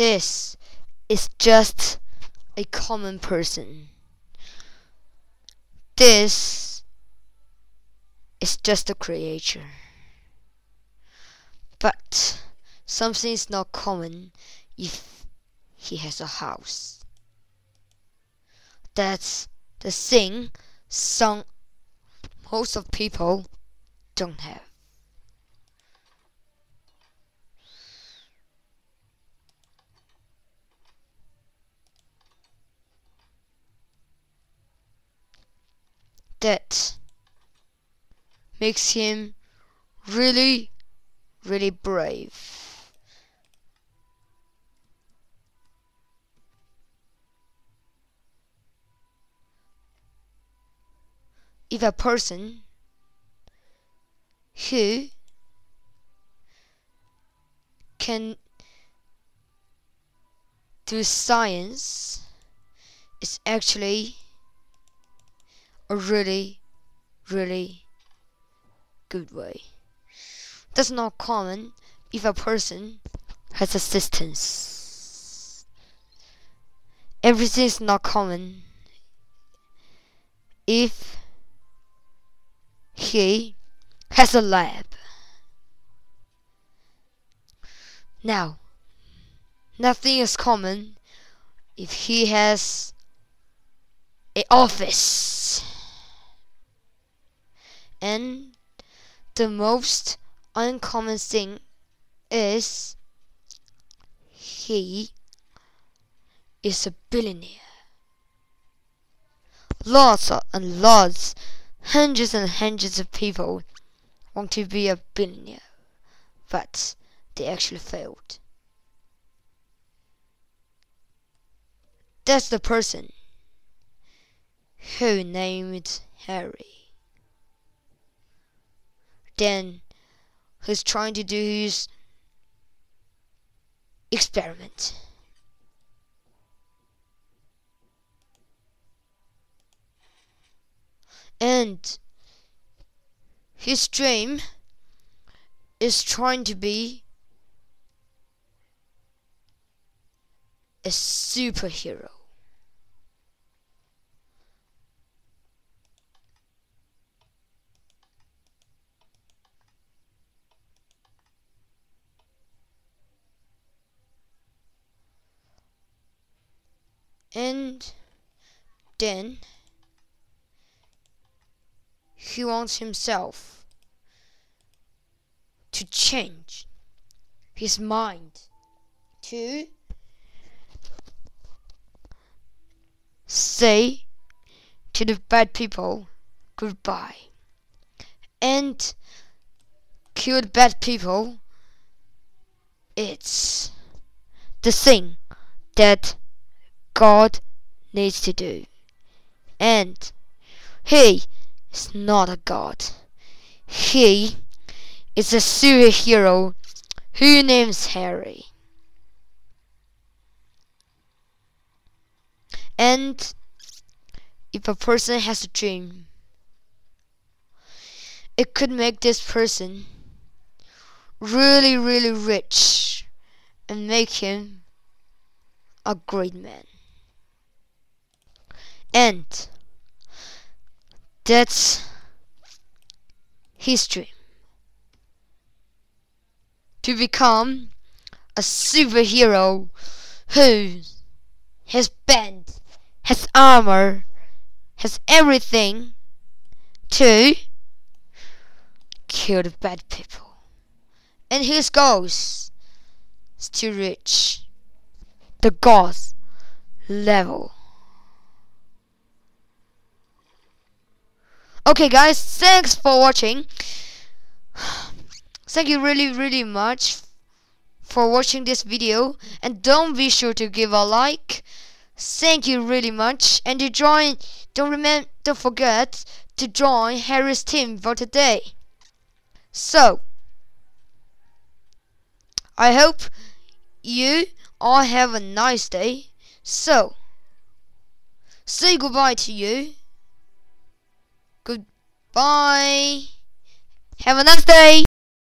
This is just a common person. This is just a creature. But something is not common if he has a house. That's the thing some most of people don't have. That makes him really, really brave. If a person who can do science is actually a really, really good way. That's not common if a person has assistance. Everything is not common if he has a lab. Now, nothing is common if he has a office. And the most uncommon thing is he is a billionaire. Lots and lots, hundreds and hundreds of people want to be a billionaire, but they actually failed. That's the person who named Harry. Then who's trying to do his experiment. And his dream is trying to be a superhero. And then he wants himself to change his mind to say to the bad people goodbye. And kill the bad people it's the thing that God needs to do. And he is not a god. He is a superhero. Who names Harry? And if a person has a dream, it could make this person really, really rich and make him a great man. And that's his dream. To become a superhero who has bent has armor, has everything to kill the bad people. And his goals is to reach the god level. Okay guys, thanks for watching. Thank you really really much for watching this video and don't be sure to give a like Thank you really much, and to join, don't remember, don't forget to join Harry's team for today. So, I hope you all have a nice day. So, say goodbye to you. Goodbye. Have a nice day.